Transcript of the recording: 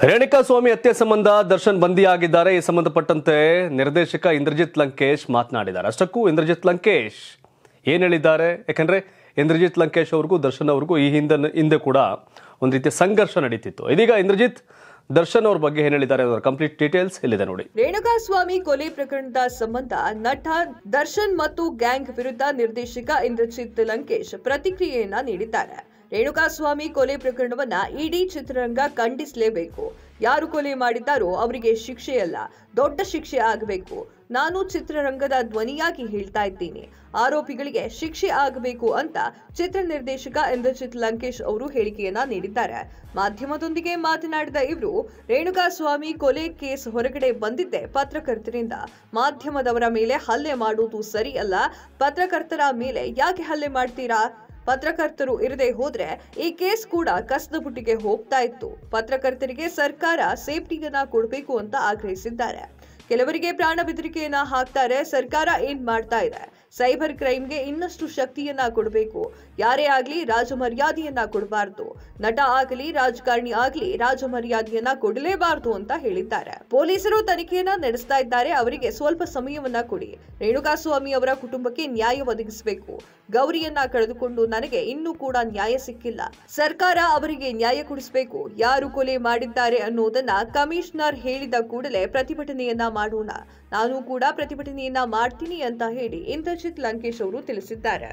ರೇಣುಕಾ ಸ್ವಾಮಿ ಹತ್ಯೆ ಸಂಬಂಧ ದರ್ಶನ್ ಬಂದಿಯಾಗಿದ್ದಾರೆ. ಈ ಸಂಬಂಧಪಟ್ಟಂತೆ ನಿರ್ದೇಶಕ ಇಂದ್ರಜಿತ್ ಲಂಕೇಶ್ ಮಾತನಾಡಿದ್ದಾರೆ. ಅಷ್ಟಕ್ಕೂ ಇಂದ್ರಜಿತ್ ಲಂಕೇಶ್ ಏನ್ ಹೇಳಿದ್ದಾರೆ? ಯಾಕಂದ್ರೆ ಇಂದ್ರಜಿತ್ ಲಂಕೇಶ್ ಅವ್ರಿಗೂ, ದರ್ಶನ್ ಅವ್ರಿಗೂ ಈ ಹಿಂದೆ ಹಿಂದೆ ಕೂಡ ಒಂದು ರೀತಿಯ ಸಂಘರ್ಷ ನಡೀತಿತ್ತು. ಇದೀಗ ಇಂದ್ರಜಿತ್ ದರ್ಶನ್ ಅವ್ರ ಬಗ್ಗೆ ಏನ್ ಹೇಳಿದ್ದಾರೆ ಅದರ ಕಂಪ್ಲೀಟ್ ಡೀಟೇಲ್ಸ್ ಇಲ್ಲಿದೆ ನೋಡಿ. ರೇಣುಕಾ ಸ್ವಾಮಿ ಕೊಲೆ ಪ್ರಕರಣದ ಸಂಬಂಧ ನಟ ದರ್ಶನ್ ಮತ್ತು ಗ್ಯಾಂಗ್ ವಿರುದ್ಧ ನಿರ್ದೇಶಕ ಇಂದ್ರಜಿತ್ ಲಂಕೇಶ್ ಪ್ರತಿಕ್ರಿಯೆಯನ್ನ ನೀಡಿದ್ದಾರೆ. ರೇಣುಕಾಸ್ವಾಮಿ ಕೊಲೆ ಪ್ರಕರಣವನ್ನ ಇಡೀ ಚಿತ್ರರಂಗ ಖಂಡಿಸಲೇಬೇಕು. ಯಾರು ಕೊಲೆ ಮಾಡಿದ್ದಾರೋ ಅವರಿಗೆ ಶಿಕ್ಷೆಯಲ್ಲ, ದೊಡ್ಡ ಶಿಕ್ಷೆ ಆಗಬೇಕು. ನಾನು ಚಿತ್ರರಂಗದ ಧ್ವನಿಯಾಗಿ ಹೇಳ್ತಾ ಇದ್ದೀನಿ. ಆರೋಪಿಗಳಿಗೆ ಶಿಕ್ಷೆ ಆಗಬೇಕು ಅಂತ ಚಿತ್ರ ನಿರ್ದೇಶಕ ಇಂದ್ರಜಿತ್ ಲಂಕೇಶ್ ಅವರು ಹೇಳಿಕೆಯನ್ನ ನೀಡಿದ್ದಾರೆ. ಮಾಧ್ಯಮದೊಂದಿಗೆ ಮಾತನಾಡಿದ ಇವರು, ರೇಣುಕಾಸ್ವಾಮಿ ಕೊಲೆ ಕೇಸ್ ಹೊರಗಡೆ ಬಂದಿದ್ದೆ ಪತ್ರಕರ್ತರಿಂದ. ಮಾಧ್ಯಮದವರ ಮೇಲೆ ಹಲ್ಲೆ ಮಾಡುವುದು ಸರಿಯಲ್ಲ, ಪತ್ರಕರ್ತರ ಮೇಲೆ ಯಾಕೆ ಹಲ್ಲೆ ಮಾಡ್ತೀರಾ? ಪತ್ರಕರ್ತರು ಇರದೆ ಹೋದ್ರೆ ಈ ಕೇಸ್ ಕೂಡ ಕಸದ ಬುಟ್ಟಿಗೆ ಹೋಗ್ತಾ ಇತ್ತು. ಪತ್ರಕರ್ತರಿಗೆ ಸರ್ಕಾರ ಸೇಫ್ಟಿಯನ್ನ ಕೊಡಬೇಕು ಅಂತ ಆಗ್ರಹಿಸಿದ್ದಾರೆ. ಕೆಲವರಿಗೆ ಪ್ರಾಣ ಬೆದರಿಕೆಯನ್ನ ಹಾಕ್ತಾರೆ, ಸರ್ಕಾರ ಏನ್ ಮಾಡ್ತಾ ಇದೆ? ಸೈಬರ್ ಕ್ರೈಮ್ಗೆ ಇನ್ನಷ್ಟು ಶಕ್ತಿಯನ್ನ ಕೊಡಬೇಕು. ಯಾರೇ ಆಗಲಿ ರಾಜಮರ್ಯಾದೆಯನ್ನ ಕೊಡಬಾರ್ದು. ನಟ ಆಗಲಿ, ರಾಜಕಾರಣಿ ಆಗಲಿ ರಾಜಮರ್ಯಾದೆಯನ್ನ ಕೊಡಲೇಬಾರದು ಅಂತ ಹೇಳಿದ್ದಾರೆ. ಪೊಲೀಸರು ತನಿಖೆಯನ್ನ ನಡೆಸ್ತಾ ಇದ್ದಾರೆ. ಅವರಿಗೆ ಸ್ವಲ್ಪ ಸಮಯವನ್ನ ಕೊಡಿ. ರೇಣುಕಾಸ್ವಾಮಿ ಅವರ ಕುಟುಂಬಕ್ಕೆ ನ್ಯಾಯ ಒದಗಿಸಬೇಕು. ಗೌರಿಯನ್ನ ಕಳೆದುಕೊಂಡು ನನಗೆ ಇನ್ನೂ ಕೂಡ ನ್ಯಾಯ ಸಿಕ್ಕಿಲ್ಲ. ಸರ್ಕಾರ ಅವರಿಗೆ ನ್ಯಾಯ ಕೊಡಿಸಬೇಕು. ಯಾರು ಕೊಲೆ ಮಾಡಿದ್ದಾರೆ ಅನ್ನೋದನ್ನ ಕಮಿಷನರ್ ಹೇಳಿದ ಕೂಡಲೇ ಪ್ರತಿಭಟನೆಯನ್ನ ಮಾಡೋಣ. ನಾನು ಕೂಡ ಪ್ರತಿಭಟನೆಯನ್ನ ಮಾಡ್ತೀನಿ ಅಂತ ಹೇಳಿ ಇಂದ್ರಜಿತ್ ಲಂಕೇಶ್ ಅವರು ತಿಳಿಸಿದ್ದಾರೆ.